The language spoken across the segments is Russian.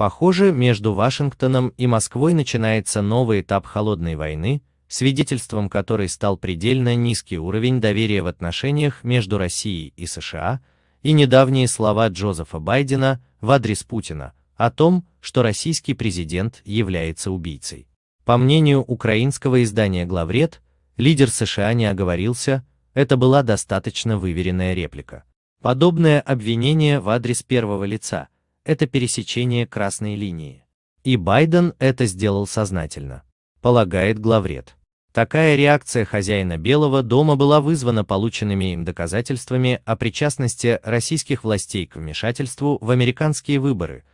Похоже, между Вашингтоном и Москвой начинается новый этап холодной войны, свидетельством которой стал предельно низкий уровень доверия в отношениях между Россией и США, и недавние слова Джозефа Байдена в адрес Путина о том, что российский президент является убийцей. По мнению украинского издания «Главред», лидер США не оговорился, это была достаточно выверенная реплика. Подобное обвинение в адрес первого лица – это пересечение красной линии. И Байден это сделал сознательно, полагает главред. Такая реакция хозяина Белого дома была вызвана полученными им доказательствами о причастности российских властей к вмешательству в американские выборы,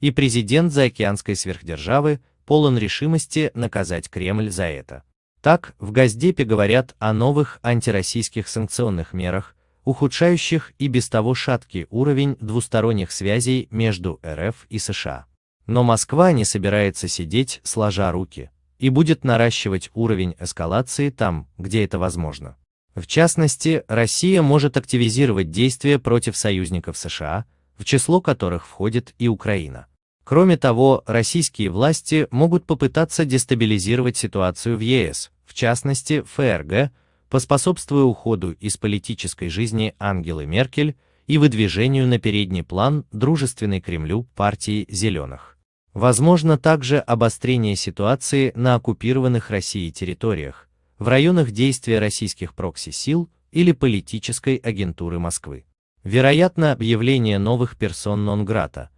и президент заокеанской сверхдержавы полон решимости наказать Кремль за это. Так, в Газдепе говорят о новых антироссийских санкционных мерах, ухудшающих и без того шаткий уровень двусторонних связей между РФ и США. Но Москва не собирается сидеть сложа руки и будет наращивать уровень эскалации там, где это возможно. В частности, Россия может активизировать действия против союзников США, в число которых входит и Украина. Кроме того, российские власти могут попытаться дестабилизировать ситуацию в ЕС, в частности, ФРГ, поспособствуя уходу из политической жизни Ангелы Меркель и выдвижению на передний план дружественной Кремлю партии «Зеленых». Возможно также обострение ситуации на оккупированных Россией территориях, в районах действия российских прокси-сил или политической агентуры Москвы. Вероятно, объявление новых персон нон-грата,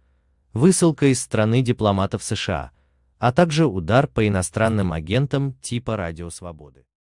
высылка из страны дипломатов США, а также удар по иностранным агентам типа Радио Свободы.